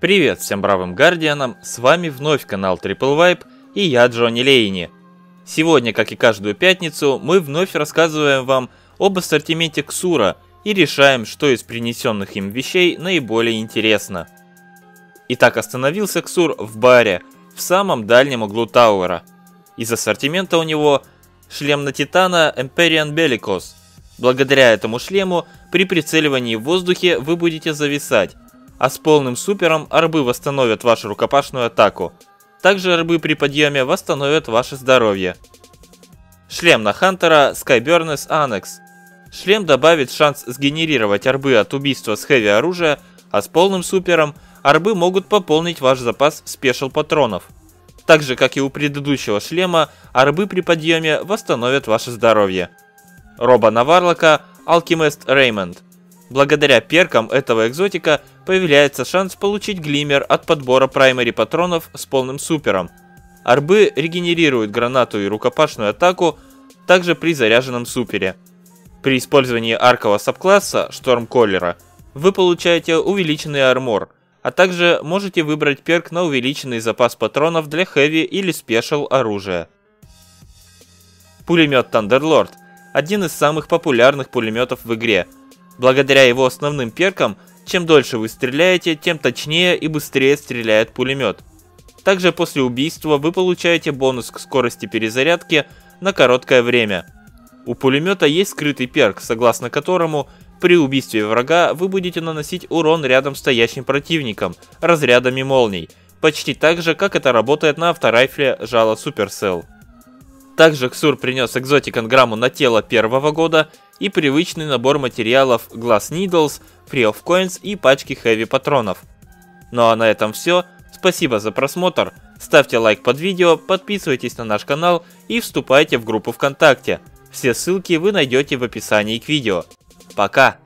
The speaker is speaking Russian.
Привет всем бравым гардианам, с вами вновь канал Triple Vibe и я Джонни Лейни. Сегодня, как и каждую пятницу, мы вновь рассказываем вам об ассортименте Ксура и решаем, что из принесенных им вещей наиболее интересно. Итак, остановился Ксур в баре, в самом дальнем углу Тауэра. Из ассортимента у него шлем на Титана Empyrean Bellicos. Благодаря этому шлему при прицеливании в воздухе вы будете зависать, а с полным супером арбы восстановят вашу рукопашную атаку. Также арбы при подъеме восстановят ваше здоровье. Шлем на Хантера Skyburnes Annex. Шлем добавит шанс сгенерировать арбы от убийства с хэви оружия, а с полным супером арбы могут пополнить ваш запас спешл патронов. Так же, как и у предыдущего шлема, арбы при подъеме восстановят ваше здоровье. Роба на Варлока Alchemist Raymond. Благодаря перкам этого экзотика появляется шанс получить глиммер от подбора праймари патронов с полным супером. Арбы регенерируют гранату и рукопашную атаку также при заряженном супере. При использовании аркового сабкласса Штормколлера вы получаете увеличенный армор, а также можете выбрать перк на увеличенный запас патронов для хэви или спешл оружия. Пулемет Thunderlord – один из самых популярных пулеметов в игре – Благодаря его основным перкам, чем дольше вы стреляете, тем точнее и быстрее стреляет пулемет. Также после убийства вы получаете бонус к скорости перезарядки на короткое время. У пулемета есть скрытый перк, согласно которому при убийстве врага вы будете наносить урон рядом стоящим противникам разрядами молний, почти так же, как это работает на авторайфле жало Supercell. Также Ксур принес экзотик анграмму на тело первого года и привычный набор материалов Glass Needles, Free of Coins и пачки Heavy патронов. Ну а на этом все. Спасибо за просмотр. Ставьте лайк под видео, подписывайтесь на наш канал и вступайте в группу ВКонтакте. Все ссылки вы найдете в описании к видео. Пока!